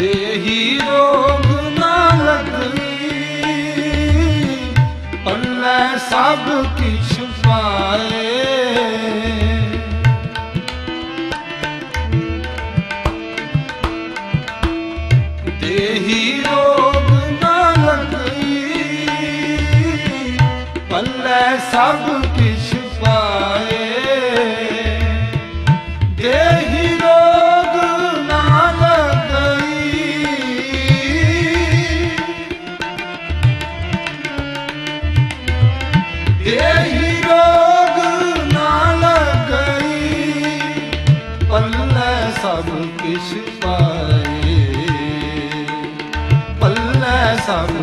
ਦੇਹੀ ਰੋਗ ਨਾ ਲਗੀ ਅੱਲਾ ਸਭ ਕੀ ਸ਼ਫਾਏ ਦੇਹੀ ਰੋਗ ਨਾ ਲਗੀ ਅੱਲਾ ਸਭ 감사합니다.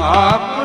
आप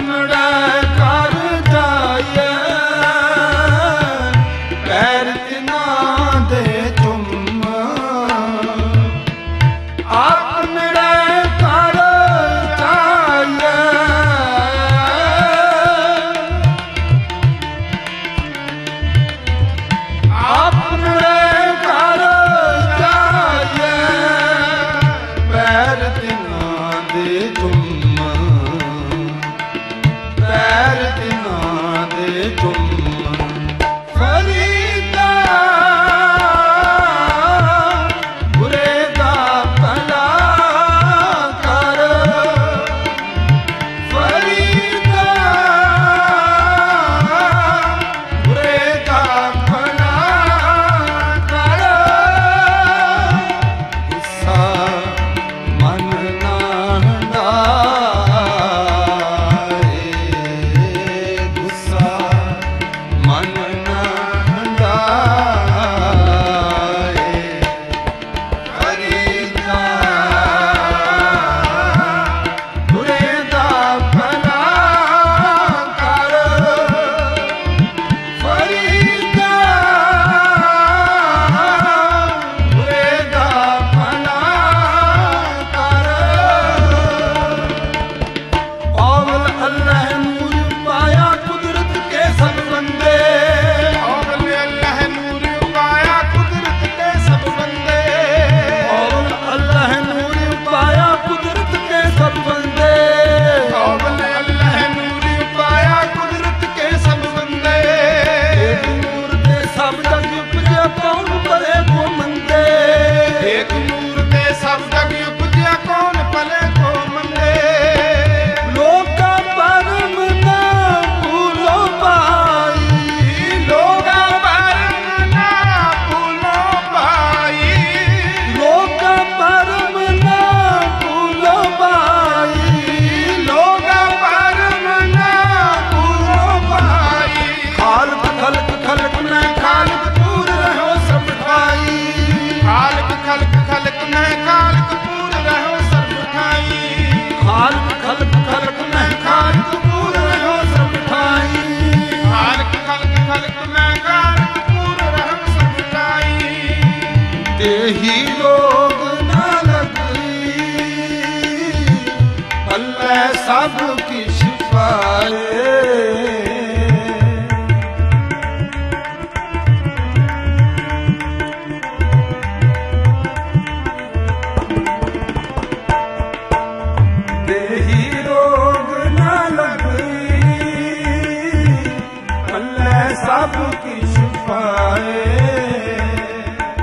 ਪਾਏ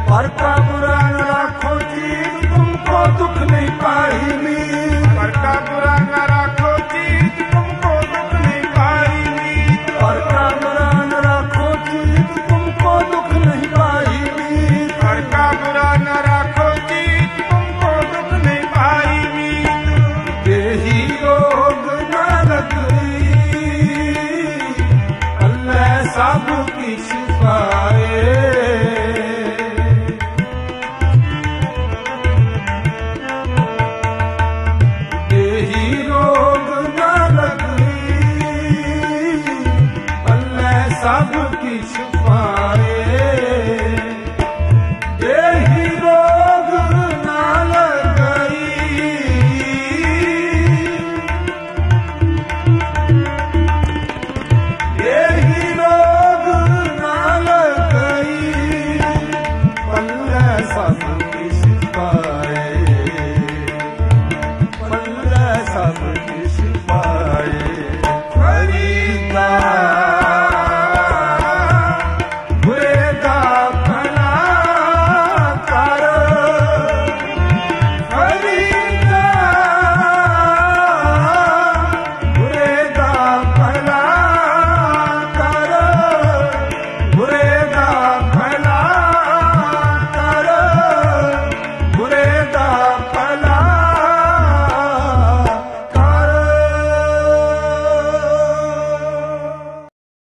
ਪਰ ਕਾ ਬੁਰਾ ਨਾ ਰੱਖੋ ਜੀਵ ਤੁਮ ਕੋ ਦੁੱਖ ਨਹੀਂ ਪਾਈ ਮੀ Maurício.